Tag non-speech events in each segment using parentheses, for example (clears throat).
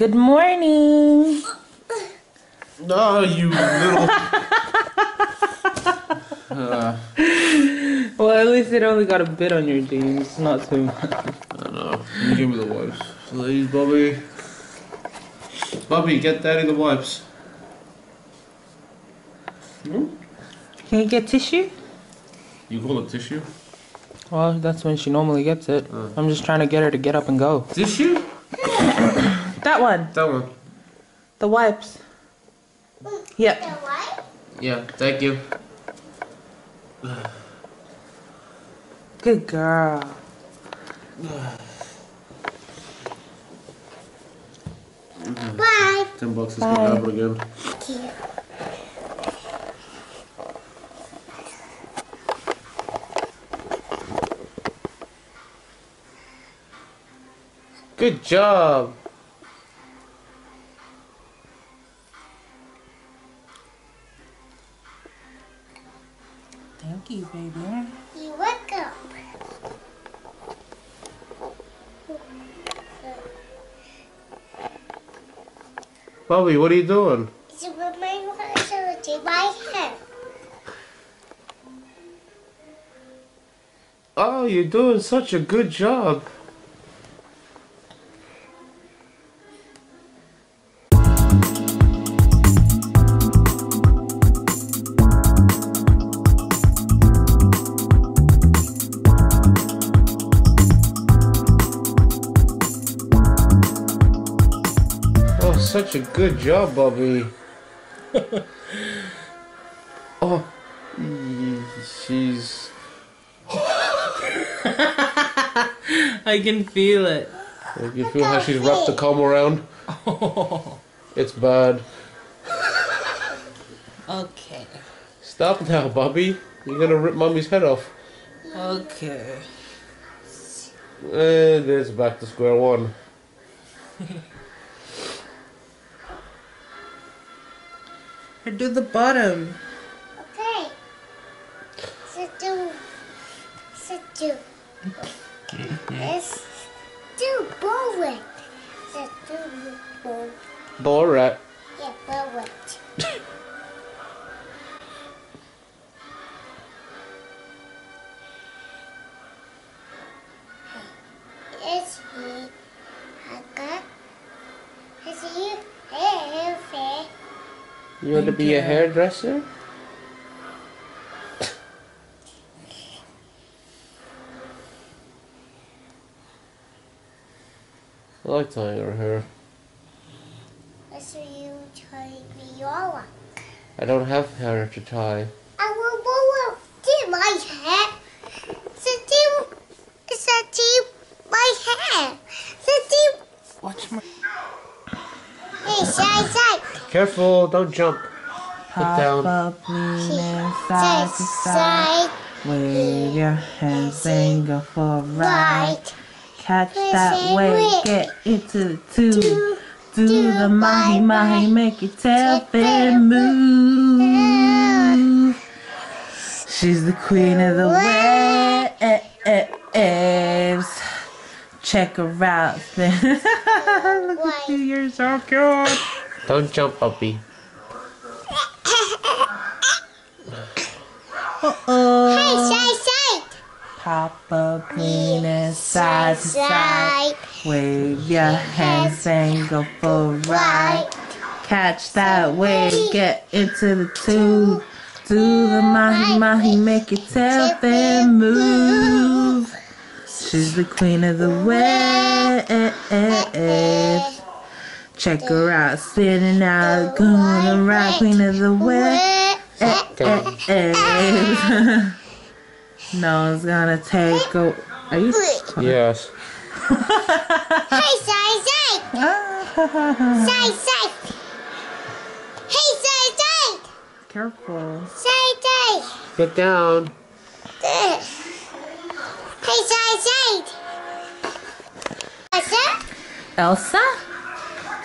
Good morning. Oh, you little. uh, (laughs) Well, at least it only got a bit on your jeans, not too much. I don't know. You give me the wipes. Please, Bobby. Bobby, get daddy the wipes. Hmm? Can you get tissue? You call it tissue? Well, that's when she normally gets it. Oh. I'm just trying to get her to get up and go. Tissue? That one. That one. The wipes. Yep. Yeah, thank you. Good girl. Bye. Ten bucks is gonna happen again. Good job. Thank you, baby. You wake up. Bobby, what are you doing? It's a reminder to my head. Oh, you're doing such a good job. Such a good job, Bobby. (laughs) oh, she's. (laughs) I can feel it. You can feel how she's wrapped the comb around. (laughs) It's bad. Okay. Stop now, Bobby. You're gonna rip mommy's head off. Okay. Uh, and it's back to square one. I do the bottom. Okay. Sit down. Sit down. Let's do bowling. Sit down. Bowl. Borat. Yeah, bowling. (laughs) You want to Thank be a hairdresser? I like tying her hair. It's you try me all I don't have hair to tie. I will blow up to my hair. Sit down. Sit down my hair. Sit down. Watch my Hey, side, side. Careful, don't jump. Put down. up, lean Side, side to side. side. Wave your hands and go for a ride. Right. Catch that wave, get into the tube. Do, Do do the mahi mahi, make your tail Take fin move. She's the queen of the waves. Check her out. (laughs) Look at you, you're so cute. Don't jump, puppy. Uh-oh. Hey, side, side. Pop up, lean and side to side. Side. Wave your hands and go for a ride. Catch that wave, get into the tube. Do the mahi mahi, make your tail fin move. She's the queen of the waves. Check her out, spinning out, going around, queen of the waves. Eh, eh, eh, no one's gonna take a. Are you? Yes. (laughs) Hey, side, side. Side, side. Hey, side, side. Careful. Side, side. Get down. Hey, side, side. What's that? Elsa?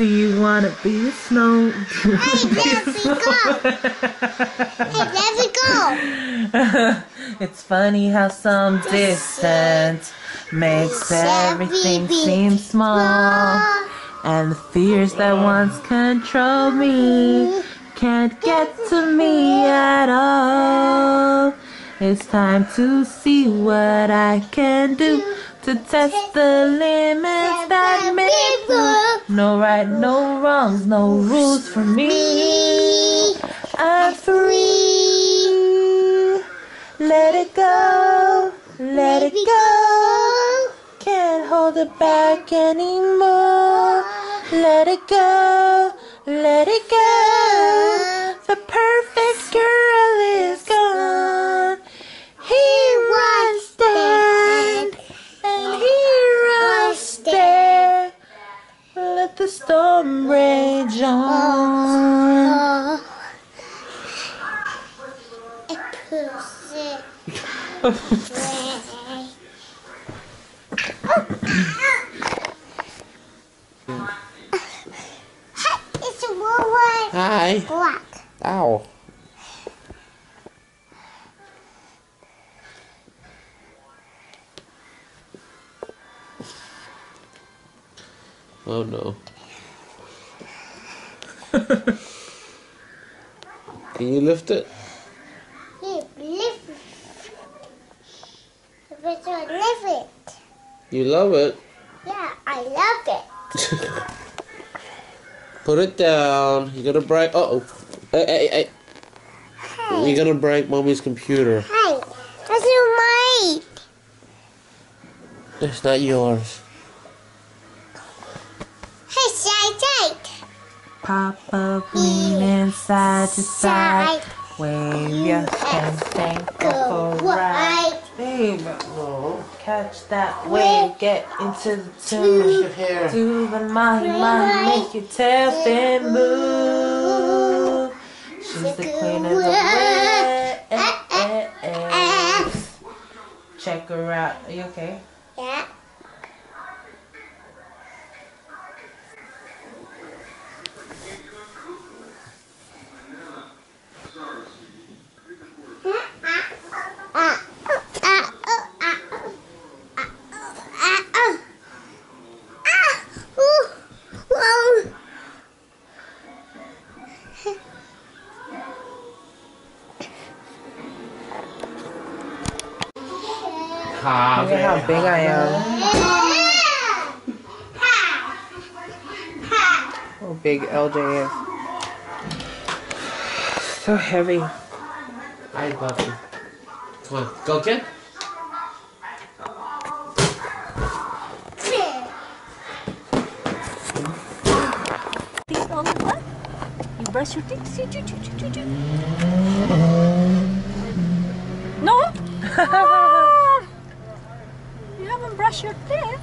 Do you wanna be a snow? Hey, there we go. (laughs) Hey, there we go. (laughs) it's funny how some distance makes everything seem small. And the fears that once controlled me can't get to me at all. It's time to see what I can do to test the limits that make room. No right, no wrongs, no rules for me. I'm free. Let it go, let it go. Can't hold it back anymore. Let it go, let it go. It's a woman. Hi. Black. Ow. Oh no. (laughs) Can you lift it? Here, live it. But I live it. You love it. Yeah, I love it. (laughs) Put it down. You're gonna break. Uh oh. Hey, hey, hey. Hey, You're gonna break mommy's computer. hey, that's mine. It's not yours. Hey, side, Pop up, lean inside to side. Wave your hands, thank Go go right. right. Babe, No. Catch that wave, get into the tune. Do the mahi mahi, make your tail fin move. She's the queen of the waves. Check her out. Are you okay? Yeah. Look at how big I am. How big LJ is. So heavy. Hi, puppy. Come on, go get. teeth all the what? You brush your teeth? See, choo, choo, choo, choo, choo. No? (laughs) You your teeth.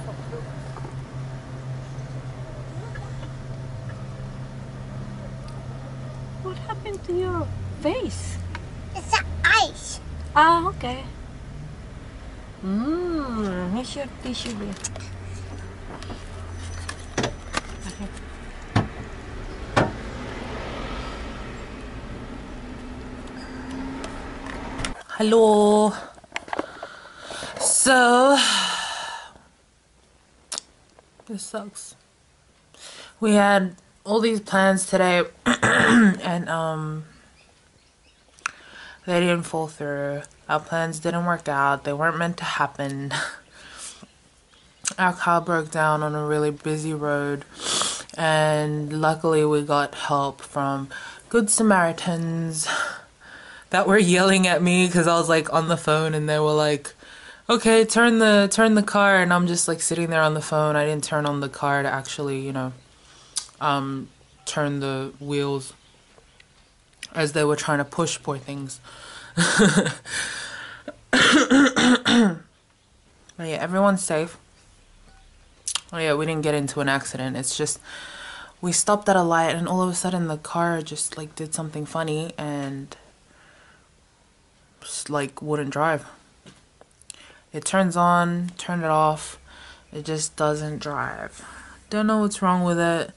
What happened to your face? It's ice. Ah, okay. Mmm, here's your tissue there. Okay. Hello. So, this sucks. We had all these plans today, (clears throat) and um, they didn't fall through. Our plans didn't work out. They weren't meant to happen. (laughs) Our car broke down on a really busy road, and luckily we got help from Good Samaritans (laughs) that were yelling at me because I was like on the phone and they were like, "Okay, turn the turn the car," and I'm just like sitting there on the phone. I didn't turn on the car to actually, you know, um, turn the wheels as they were trying to push poor things. (coughs) Yeah, everyone's safe. Oh yeah, we didn't get into an accident. It's just we stopped at a light and all of a sudden the car just like did something funny and just, like wouldn't drive. It turns on, turn it off. It just doesn't drive. Don't know what's wrong with it.